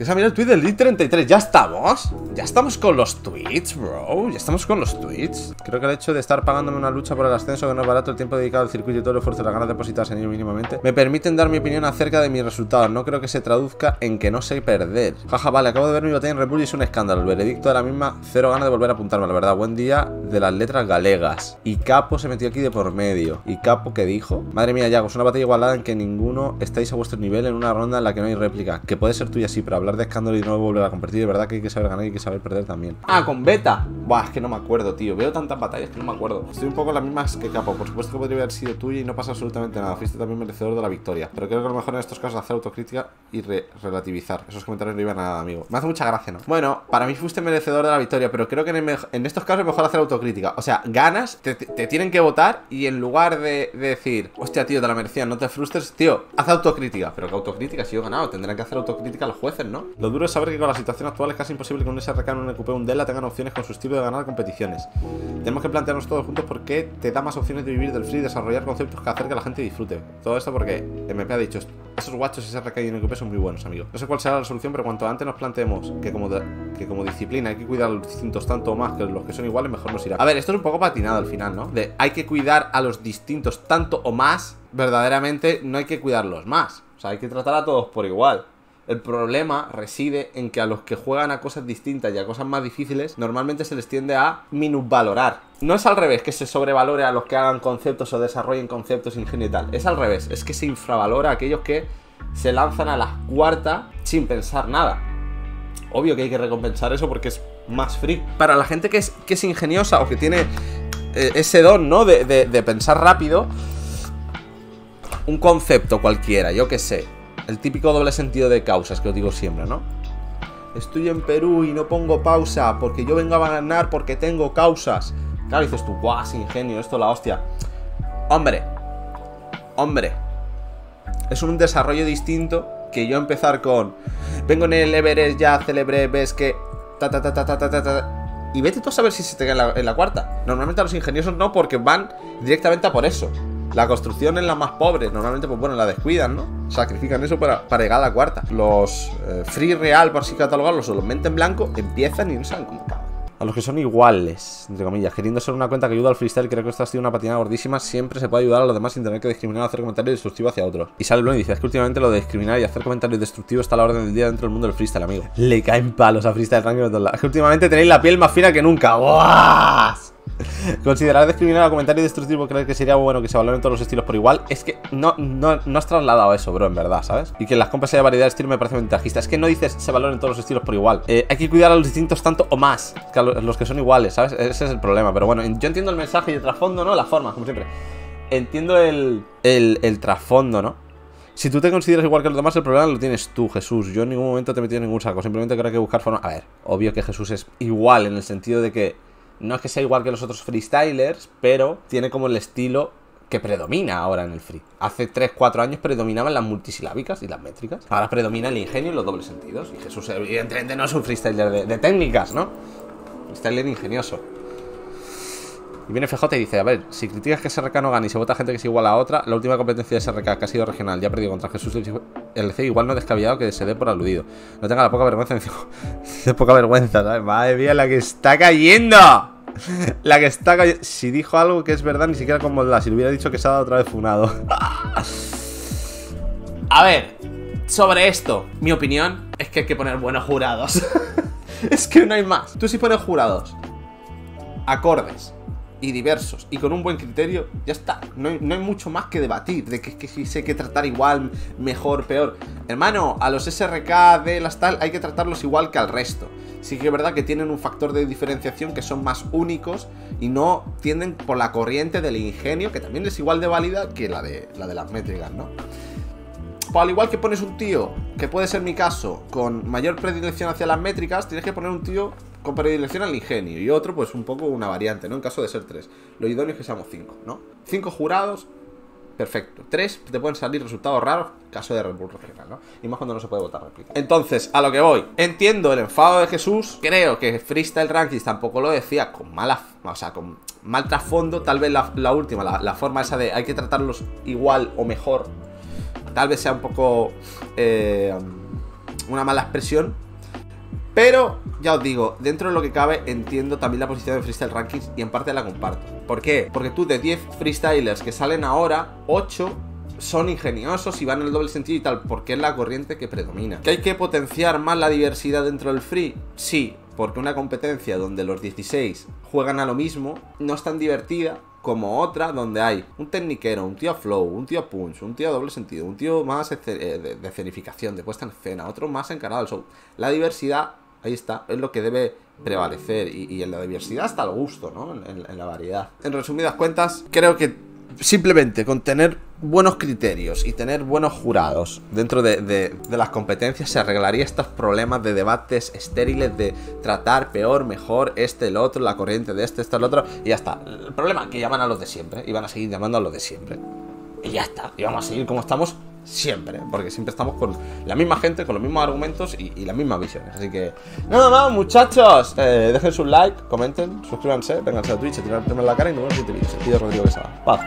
Esa mira el tweet del D33. ¿Ya estamos? ¿Ya estamos con los tweets, bro? ¿Ya estamos con los tweets? Creo que el hecho de estar pagándome una lucha por el ascenso que no es barato, el tiempo dedicado al circuito y todo el esfuerzo y las ganas depositadas en ello mínimamente, me permiten dar mi opinión acerca de mis resultados. No creo que se traduzca en que no sé perder. Jaja, vale, acabo de ver mi botella en Red y es un escándalo. El veredicto de la misma, cero ganas de volver a apuntarme, la verdad. Buen día de las letras galegas. Y Capo se metió aquí de por medio. ¿Y Capo qué dijo? Madre mía, Yago, es una batalla igualada en que ninguno estáis a vuestro nivel en una ronda en la que no hay réplica. Que puede ser tuya sí, pero hablar de escándalo y no volver a competir, de verdad que hay que saber ganar y hay que saber perder también. Ah, con beta. Buah, es que no me acuerdo, tío. Veo tantas batallas que no me acuerdo. Estoy un poco las mismas que Capo. Por supuesto que podría haber sido tuya y no pasa absolutamente nada. Fuiste también merecedor de la victoria. Pero creo que lo mejor en estos casos es hacer autocrítica y relativizar. Esos comentarios no iban a nada, amigo. Me hace mucha gracia, ¿no? Bueno, para mí fuiste merecedor de la victoria, pero creo que en, en estos casos es mejor hacer autocrítica. O sea, ganas, te, tienen que votar y en lugar de, de, decir, hostia, tío, te la merecía, no te frustres, tío, haz autocrítica. Pero que autocrítica, si yo he ganado, tendrán que hacer autocrítica los jueces, ¿no? Lo duro es saber que con la situación actual es casi imposible que un SRK en un EQP un DELA tengan opciones con su estilo de ganar competiciones. Tenemos que plantearnos todos juntos por qué te da más opciones de vivir del free y desarrollar conceptos que hacer que la gente disfrute. Todo esto porque MP ha dicho, esos guachos SRK y en EQP son muy buenos, amigo. No sé cuál será la solución, pero cuanto antes nos planteemos que como, que como disciplina hay que cuidar a los distintos tanto o más que los que son iguales, mejor nos irá. A ver, esto es un poco patinado al final, ¿no? De hay que cuidar a los distintos tanto o más, verdaderamente no hay que cuidarlos más. O sea, hay que tratar a todos por igual. El problema reside en que a los que juegan a cosas distintas y a cosas más difíciles, normalmente se les tiende a minusvalorar. No es al revés, que se sobrevalore a los que hagan conceptos o desarrollen conceptos, ingenio y tal. Es al revés, es que se infravalora a aquellos que se lanzan a la cuarta sin pensar nada. Obvio que hay que recompensar eso porque es más free. Para la gente que es, ingeniosa o que tiene eh, ese don, ¿no? De, de, de pensar rápido, un concepto cualquiera, yo que sé, el típico doble sentido de causas que os digo siempre, ¿no? Estoy en Perú y no pongo pausa porque yo vengo a ganar porque tengo causas. Claro, dices tú, guau, ingenio, esto la hostia. Hombre, hombre, es un desarrollo distinto que yo empezar con. Vengo en el Everest, ya celebré, ves que. Y vete tú a saber si se te queda en la, en la cuarta. Normalmente a los ingeniosos no, porque van directamente a por eso. La construcción es la más pobre. Normalmente, pues bueno, la descuidan, ¿no? Sacrifican eso para, para llegar a la cuarta. Los eh, free real, por así catalogarlos, o los mente en blanco, empiezan y no saben cómo acaban. A los que son iguales, entre comillas, queriendo ser una cuenta que ayuda al freestyle, creo que esto ha sido una patinada gordísima. Siempre se puede ayudar a los demás sin tener que discriminar o hacer comentarios destructivos hacia otros. Y sale Blon y dice: Es que últimamente lo de discriminar y hacer comentarios destructivos está a la orden del día dentro del mundo del freestyle, amigo. Le caen palos a freestyle ranking de lados. Es que últimamente tenéis la piel más fina que nunca. ¡Buah! Considerar discriminar a comentario destructivo creer que sería bueno que se valoren todos los estilos por igual Es que no, no, no has trasladado eso, bro, en verdad, ¿sabes? Y que en las compras haya variedad de estilo me parece ventajista Es que no dices se valoren todos los estilos por igual eh, Hay que cuidar a los distintos tanto o más los que son iguales, ¿sabes? Ese es el problema Pero bueno, yo entiendo el mensaje y el trasfondo, ¿no? La forma, como siempre Entiendo el, el, el trasfondo, ¿no? Si tú te consideras igual que los demás, el problema lo tienes tú, Jesús. Yo en ningún momento te he metido en ningún saco. Simplemente creo que buscar forma. A ver, obvio que Jesús es igual en el sentido de que no es que sea igual que los otros freestylers, pero tiene como el estilo que predomina ahora en el free. Hace 3-4 años predominaban las multisilábicas y las métricas. Ahora predomina el ingenio y los dobles sentidos. Y Jesús, evidentemente, no es un freestyler de, de técnicas, ¿no? Freestyler ingenioso. Y viene FJ y dice, a ver, si criticas que SRK no gana y se vota gente que es igual a otra, la última competencia de SRK que ha sido regional ya ha perdido contra Jesús el C igual no es descabellado que se dé por aludido. No tenga la poca vergüenza de poca vergüenza, ¿sabes? Madre mía, la que está cayendo. La que está cayendo. Si dijo algo que es verdad, ni siquiera como la. Si le hubiera dicho que se ha dado otra vez funado. A ver, sobre esto, mi opinión es que hay que poner buenos jurados. es que no hay más. Tú si pones jurados acordes y diversos y con un buen criterio, ya está. No hay, no hay mucho más que debatir de que, que, si hay que tratar igual, mejor, peor. Hermano, a los SRK de las tal hay que tratarlos igual que al resto. Sí que es verdad que tienen un factor de diferenciación que son más únicos y no tienden por la corriente del ingenio, que también es igual de válida que la de, la de las métricas, ¿no? Pues al igual que pones un tío, que puede ser mi caso, con mayor predilección hacia las métricas, tienes que poner un tío con predilección al ingenio y otro pues un poco una variante, ¿no? En caso de ser tres. Lo idóneo es que seamos cinco, ¿no? Cinco jurados, perfecto. Tres te pueden salir resultados raros, caso de Bull ¿no? Y más cuando no se puede votar réplica. Entonces, a lo que voy. Entiendo el enfado de Jesús. Creo que Freestyle Rankings tampoco lo decía con mala... O sea, con mal trasfondo. Tal vez la, la última, la, la, forma esa de hay que tratarlos igual o mejor. Tal vez sea un poco... Eh, una mala expresión. Pero, ya os digo, dentro de lo que cabe, entiendo también la posición de Freestyle Rankings y en parte la comparto. ¿Por qué? Porque tú de 10 freestylers que salen ahora, 8 son ingeniosos y van en el doble sentido y tal, porque es la corriente que predomina. ¿Que hay que potenciar más la diversidad dentro del free? Sí, porque una competencia donde los 16 juegan a lo mismo no es tan divertida como otra donde hay un tecniquero, un tío flow, un tío punch, un tío doble sentido, un tío más de, escenificación, de puesta en escena, otro más encarado al show. La diversidad, ahí está, es lo que debe prevalecer y, en la diversidad está el gusto, ¿no? en la variedad. En resumidas cuentas, creo que simplemente con tener buenos criterios y tener buenos jurados dentro de, las competencias se arreglaría estos problemas de debates estériles de tratar peor, mejor, este, el otro, la corriente de este, este, el otro, y ya está. El problema es que llaman a los de siempre y van a seguir llamando a los de siempre. Y ya está, y vamos a seguir como estamos siempre, porque siempre estamos con la misma gente, con los mismos argumentos y, las mismas visiones. Así que, nada más, muchachos, eh, dejen su like, comenten, suscríbanse, vénganse a Twitch, tirar el en la cara y nos vemos en el siguiente vídeo. Rodrigo Quesada. Paz.